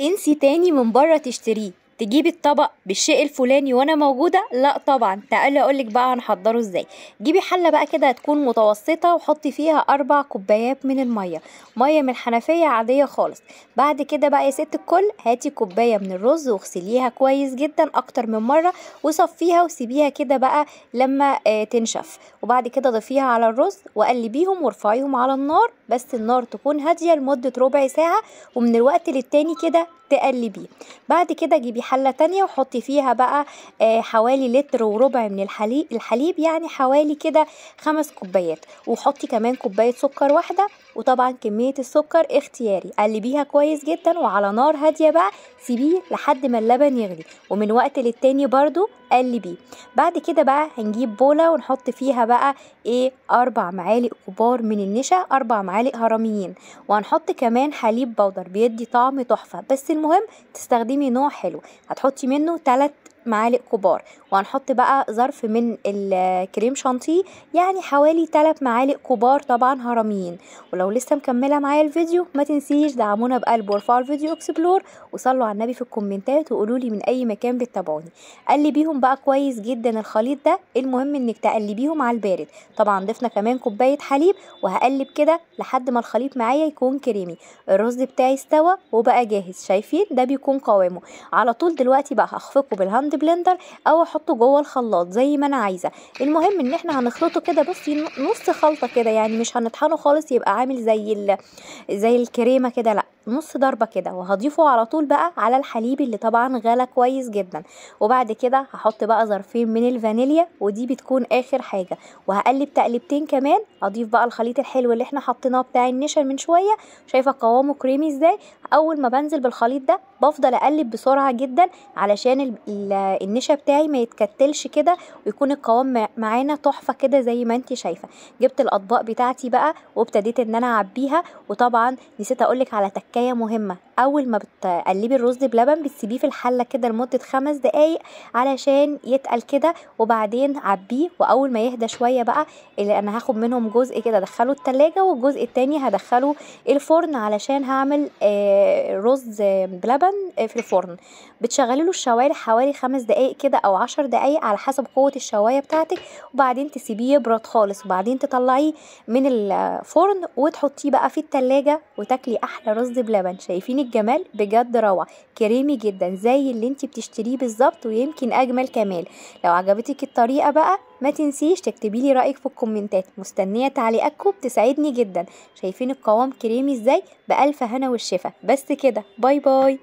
انسي تاني من بره تشتريه. تجيبي الطبق بالشيء الفلاني وأنا موجودة؟ لا طبعا. تعالي أقولك بقى هنحضره إزاي. جيبي حلة بقى كده هتكون متوسطة وحطي فيها أربع كوبايات من المية. مية من الحنفية عادية خالص. بعد كده بقى يا ست الكل هاتي كوباية من الرز واغسليها كويس جدا أكتر من مرة وصفيها وسيبيها كده بقى لما آه تنشف. وبعد كده ضيفيها على الرز وقلبيهم وارفعيهم على النار. بس النار تكون هادية لمدة ربع ساعة ومن الوقت للتاني كده تقلبيه. بعد كده جيبي حلة تانية وحطي فيها بقى آه حوالي لتر وربع من الحليب الحليب يعني حوالي كده خمس كوبايات. وحطي كمان كوباية سكر واحدة وطبعا كمية السكر اختياري. قلبيها كويس جدا وعلى نار هادية بقى سيبيه لحد ما اللبن يغلي ومن وقت للتاني برضو قلبيه. بعد كده بقى هنجيب بولة ونحط فيها بقى إيه أربع معالق كبار من النشا أربع معالق هرميين. وهنحط كمان حليب powder بيدي طعم تحفة. بس المهم تستخدمي نوع حلو. هتحطي منه 3 معالق كبار. وهنحط بقى ظرف من الكريم شانتيه يعني حوالي 3 معالق كبار طبعا هرميين. ولو لسه مكملة معايا الفيديو ما تنسيش دعمونا بقلب وارفعوا الفيديو explore وصلوا على النبي في الكومنتات وقولوا لي من أي مكان بتتابعوني. قلبيهم بقى كويس جدا الخليط ده المهم إنك تقلبيهم على البارد. طبعا ضفنا كمان كوباية حليب وهقلب كده لحد ما الخليط معايا يكون كريمي. الرز بتاعي استوى وبقى جاهز. شايفين؟ ده بيكون قوامه. على طول دلوقتي بقى هخفقه بال hand blender أو أحطه جوه الخلاط زي ما أنا عايزة. المهم إن إحنا هنخلطه كده بصي نص خلطة كده يعني مش هنطحنه خالص يبقى عامل زي زي الكريمة كده لأ. نص ضربة كده وهضيفه على طول بقى على الحليب اللي طبعا غلى كويس جدا. وبعد كده هحط بقى ظرفين من الفانيليا ودي بتكون آخر حاجة. وهقلب تقلبتين كمان اضيف بقى الخليط الحلو اللي إحنا حطيناه بتاع النشا من شوية. شايفة قوامه كريمي إزاي؟ أول ما بنزل بالخليط ده بفضل أقلب بسرعة جدا علشان النشا بتاعي ما يتكتلش كده ويكون القوام معانا تحفة كده زي ما انت شايفة. جبت الأطباق بتاعتي بقى وابتديت إن أنا أعبيها. وطبعا نسيت أقولك على تك تكايه مهمة. أول ما بتقلبي الرز بلبن بتسيبيه في الحلة كده لمدة خمس دقايق علشان يتقل كده وبعدين عبيه وأول ما يهدى شوية بقى اللي أنا هاخد منهم جزء كده أدخله التلاجة والجزء التاني هدخله الفرن علشان هعمل آه رز بلبن في الفرن. بتشغلي له الشواية حوالي خمس دقايق كده أو عشر دقايق على حسب قوة الشواية بتاعتك وبعدين تسيبيه يبرد خالص. وبعدين تطلعيه من الفرن وتحطيه بقى في التلاجة وتاكلي أحلى رز بلبن شايفين الجمال؟ بجد روعة. كريمي جدا زي اللي انت بتشتريه بالظبط ويمكن أجمل كمان لو عجبتك الطريقة بقى ما تنسيش تكتبي لي رأيك في الكومنتات. مستنية تعليقاتكم بتسعدني جدا. شايفين القوام كريمي إزاي؟ بألف هنا والشفا. بس كده bye bye.